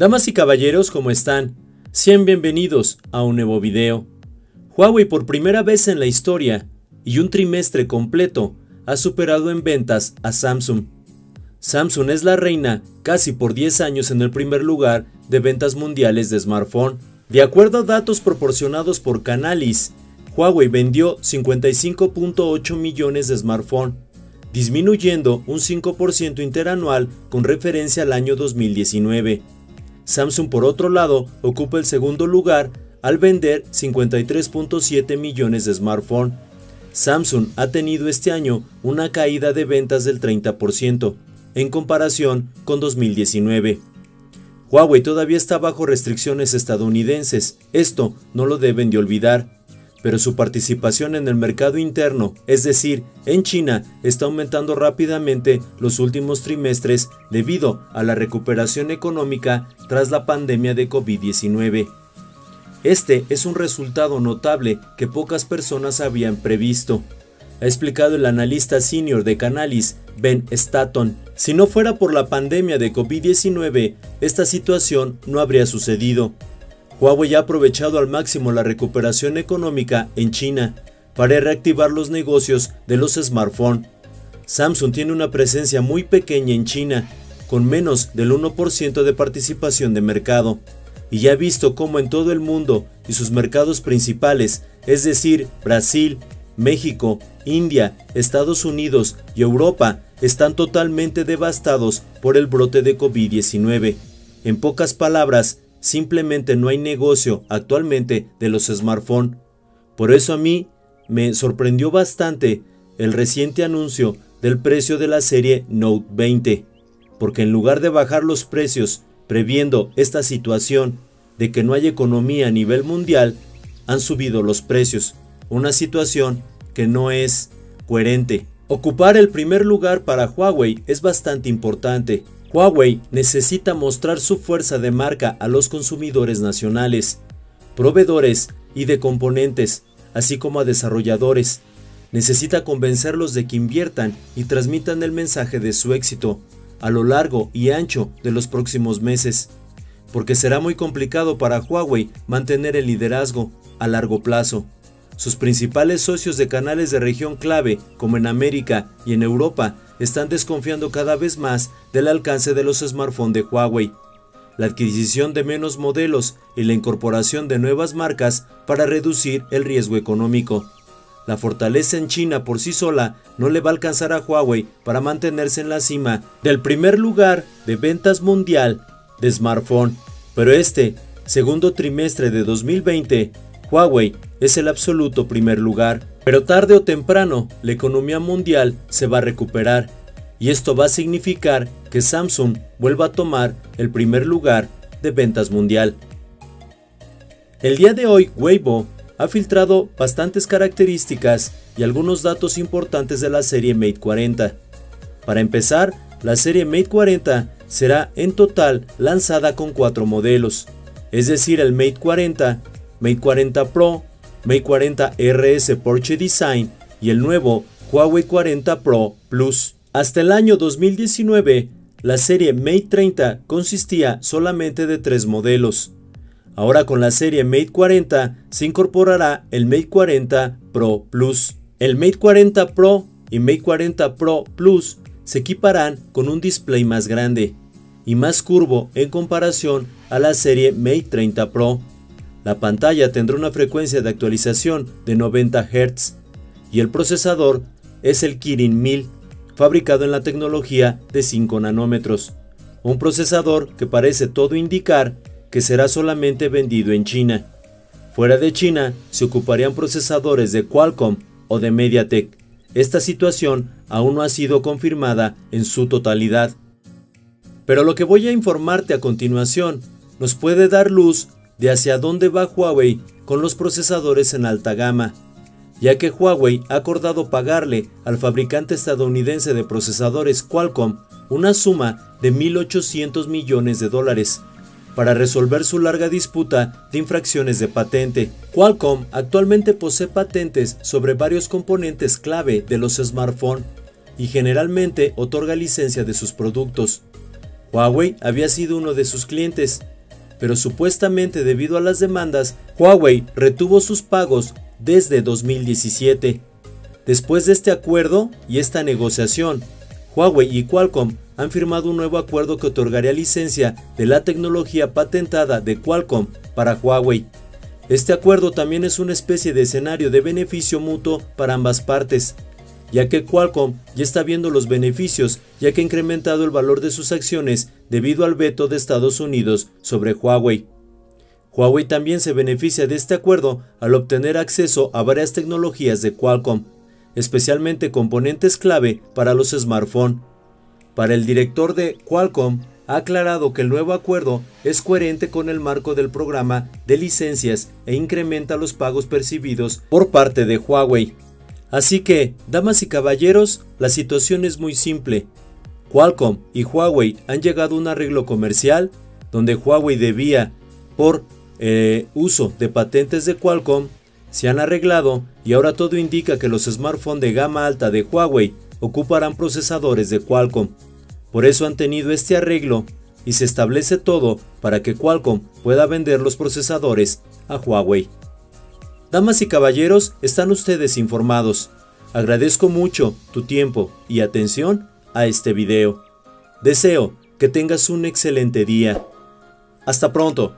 Damas y caballeros, ¿cómo están? Sean bienvenidos a un nuevo video. Huawei por primera vez en la historia y un trimestre completo ha superado en ventas a Samsung. Samsung es la reina casi por 10 años en el primer lugar de ventas mundiales de smartphone. De acuerdo a datos proporcionados por Canalys, Huawei vendió 55.8 millones de smartphones, disminuyendo un 5% interanual con referencia al año 2019. Samsung por otro lado ocupa el segundo lugar al vender 53.7 millones de smartphones. Samsung ha tenido este año una caída de ventas del 30% en comparación con 2019. Huawei todavía está bajo restricciones estadounidenses, esto no lo deben de olvidar pero su participación en el mercado interno, es decir, en China, está aumentando rápidamente los últimos trimestres debido a la recuperación económica tras la pandemia de COVID-19. Este es un resultado notable que pocas personas habían previsto. Ha explicado el analista senior de Canalis, Ben Statton. Si no fuera por la pandemia de COVID-19, esta situación no habría sucedido. Huawei ha aprovechado al máximo la recuperación económica en China para reactivar los negocios de los smartphones. Samsung tiene una presencia muy pequeña en China, con menos del 1% de participación de mercado, y ya ha visto cómo en todo el mundo y sus mercados principales, es decir, Brasil, México, India, Estados Unidos y Europa, están totalmente devastados por el brote de COVID-19. En pocas palabras, Simplemente no hay negocio actualmente de los smartphones. Por eso a mí me sorprendió bastante el reciente anuncio del precio de la serie Note 20, porque en lugar de bajar los precios previendo esta situación de que no hay economía a nivel mundial, han subido los precios, una situación que no es coherente. Ocupar el primer lugar para Huawei es bastante importante, Huawei necesita mostrar su fuerza de marca a los consumidores nacionales, proveedores y de componentes, así como a desarrolladores. Necesita convencerlos de que inviertan y transmitan el mensaje de su éxito a lo largo y ancho de los próximos meses, porque será muy complicado para Huawei mantener el liderazgo a largo plazo. Sus principales socios de canales de región clave, como en América y en Europa, están desconfiando cada vez más del alcance de los smartphones de Huawei. La adquisición de menos modelos y la incorporación de nuevas marcas para reducir el riesgo económico. La fortaleza en China por sí sola no le va a alcanzar a Huawei para mantenerse en la cima del primer lugar de ventas mundial de smartphone, pero este segundo trimestre de 2020, Huawei es el absoluto primer lugar. Pero tarde o temprano, la economía mundial se va a recuperar y esto va a significar que Samsung vuelva a tomar el primer lugar de ventas mundial. El día de hoy, Weibo ha filtrado bastantes características y algunos datos importantes de la serie Mate 40. Para empezar, la serie Mate 40 será en total lanzada con cuatro modelos, es decir, el Mate 40, Mate 40 Pro, Mate 40 RS Porsche Design y el nuevo Huawei 40 Pro Plus. Hasta el año 2019, la serie Mate 30 consistía solamente de tres modelos. Ahora con la serie Mate 40 se incorporará el Mate 40 Pro Plus. El Mate 40 Pro y Mate 40 Pro Plus se equiparán con un display más grande y más curvo en comparación a la serie Mate 30 Pro. La pantalla tendrá una frecuencia de actualización de 90 Hz y el procesador es el Kirin 1000, fabricado en la tecnología de 5 nanómetros, un procesador que parece todo indicar que será solamente vendido en China. Fuera de China se ocuparían procesadores de Qualcomm o de MediaTek. Esta situación aún no ha sido confirmada en su totalidad. Pero lo que voy a informarte a continuación nos puede dar luz de hacia dónde va Huawei con los procesadores en alta gama, ya que Huawei ha acordado pagarle al fabricante estadounidense de procesadores Qualcomm una suma de 1.800 millones de dólares para resolver su larga disputa de infracciones de patente. Qualcomm actualmente posee patentes sobre varios componentes clave de los smartphones y generalmente otorga licencia de sus productos. Huawei había sido uno de sus clientes, pero supuestamente debido a las demandas, Huawei retuvo sus pagos desde 2017. Después de este acuerdo y esta negociación, Huawei y Qualcomm han firmado un nuevo acuerdo que otorgaría licencia de la tecnología patentada de Qualcomm para Huawei. Este acuerdo también es una especie de escenario de beneficio mutuo para ambas partes, ya que Qualcomm ya está viendo los beneficios ya que ha incrementado el valor de sus acciones debido al veto de Estados Unidos sobre Huawei. Huawei también se beneficia de este acuerdo al obtener acceso a varias tecnologías de Qualcomm, especialmente componentes clave para los smartphones. Para el director de Qualcomm, ha aclarado que el nuevo acuerdo es coherente con el marco del programa de licencias e incrementa los pagos percibidos por parte de Huawei. Así que, damas y caballeros, la situación es muy simple. Qualcomm y Huawei han llegado a un arreglo comercial donde Huawei debía por eh, uso de patentes de Qualcomm, se han arreglado y ahora todo indica que los smartphones de gama alta de Huawei ocuparán procesadores de Qualcomm. Por eso han tenido este arreglo y se establece todo para que Qualcomm pueda vender los procesadores a Huawei. Damas y caballeros, están ustedes informados. Agradezco mucho tu tiempo y atención a este video. Deseo que tengas un excelente día. Hasta pronto.